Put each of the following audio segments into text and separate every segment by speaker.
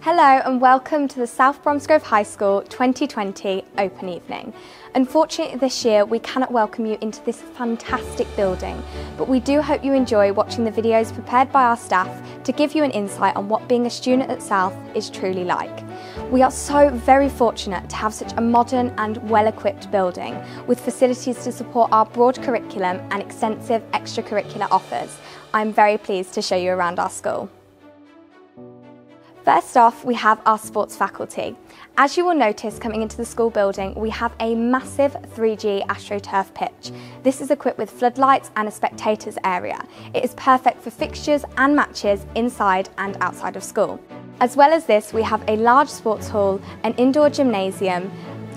Speaker 1: Hello and welcome to the South Bromsgrove High School 2020 Open Evening. Unfortunately this year we cannot welcome you into this fantastic building, but we do hope you enjoy watching the videos prepared by our staff to give you an insight on what being a student at South is truly like. We are so very fortunate to have such a modern and well-equipped building with facilities to support our broad curriculum and extensive extracurricular offers. I'm very pleased to show you around our school. First off, we have our sports faculty. As you will notice coming into the school building, we have a massive 3G AstroTurf pitch. This is equipped with floodlights and a spectators area. It is perfect for fixtures and matches inside and outside of school. As well as this, we have a large sports hall, an indoor gymnasium,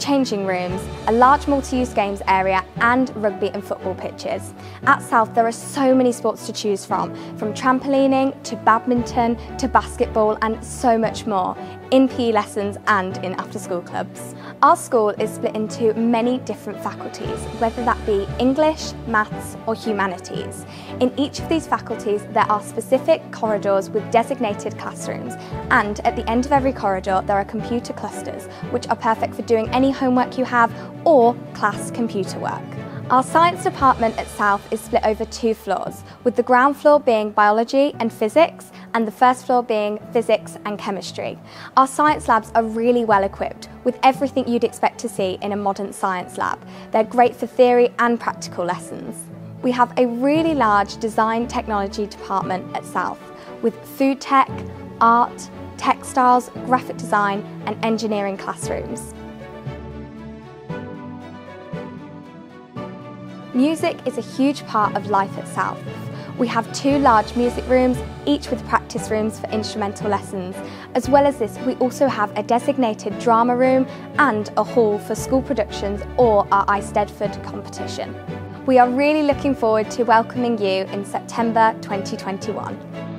Speaker 1: changing rooms, a large multi-use games area and rugby and football pitches. At South there are so many sports to choose from, from trampolining to badminton to basketball and so much more in PE lessons and in after school clubs. Our school is split into many different faculties, whether that be English, maths or humanities. In each of these faculties there are specific corridors with designated classrooms and at the end of every corridor there are computer clusters which are perfect for doing any homework you have or class computer work. Our science department at South is split over two floors, with the ground floor being biology and physics and the first floor being physics and chemistry. Our science labs are really well equipped with everything you'd expect to see in a modern science lab. They're great for theory and practical lessons. We have a really large design technology department at South with food tech, art, textiles, graphic design and engineering classrooms. Music is a huge part of life at South. We have two large music rooms, each with practice rooms for instrumental lessons. As well as this, we also have a designated drama room and a hall for school productions or our Eisteddfod competition. We are really looking forward to welcoming you in September 2021.